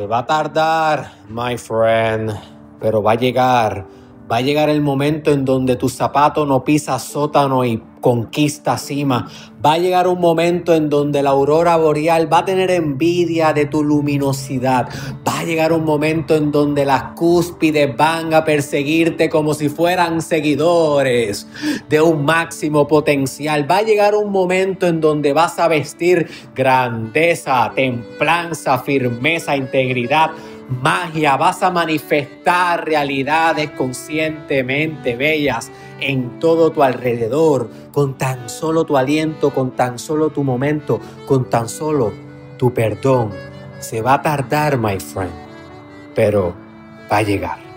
Se va a tardar, my friend, pero va a llegar. Va a llegar el momento en donde tu zapato no pisa sótano y conquista cima. Va a llegar un momento en donde la aurora boreal va a tener envidia de tu luminosidad. A llegar un momento en donde las cúspides van a perseguirte como si fueran seguidores de un máximo potencial. Va a llegar un momento en donde vas a vestir grandeza, templanza, firmeza, integridad magia, vas a manifestar realidades conscientemente bellas en todo tu alrededor, con tan solo tu aliento, con tan solo tu momento, con tan solo tu perdón. Se va a tardar, my friend, pero va a llegar.